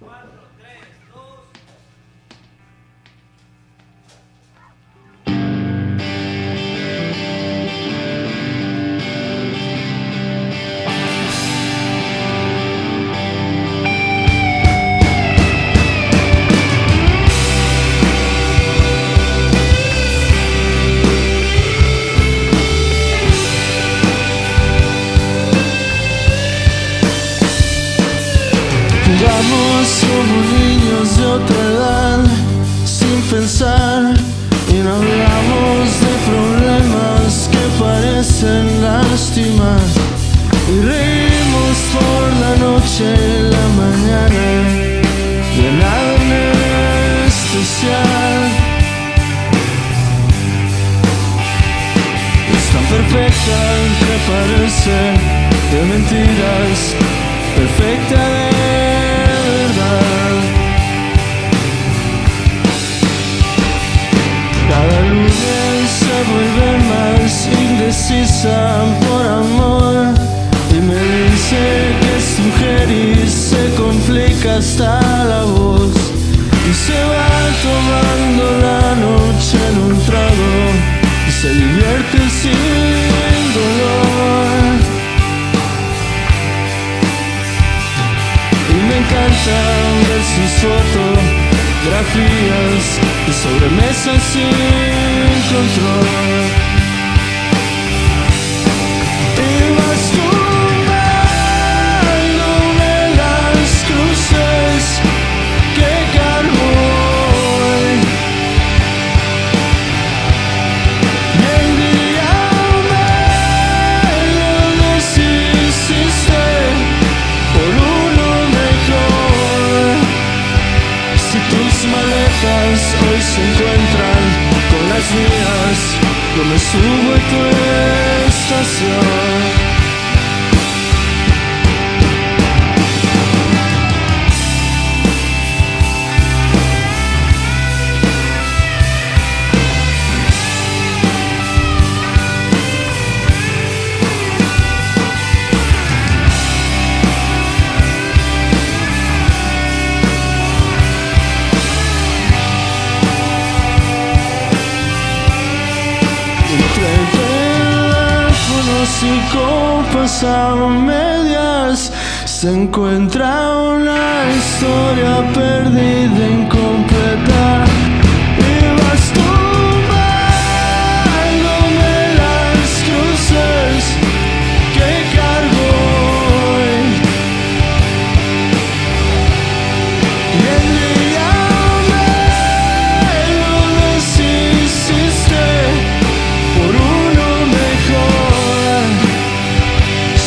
One. Jugamos como niños de otra edad, sin pensar, y no hablamos de problemas que parecen lastimar. Y reímos por la noche la mañana, de nada especial. Es tan perfecta que parece de mentiras, perfecta de hasta la voz y se va tomando la noche en un trago y se divierte sin dolor. Y me encanta ver sus fotografías y sobremesas sin control. Hoy se encuentran con las mías, yo me subo a tu estación. Teléfonos y copas a medias se encuentra una historia perdida, incompleta.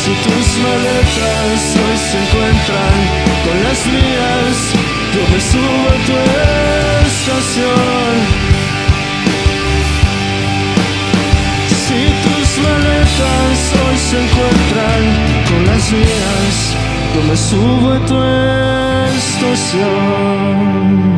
Si tus maletas hoy se encuentran con las mías, yo me subo a tu estación. Si tus maletas hoy se encuentran con las mías, yo me subo a tu estación.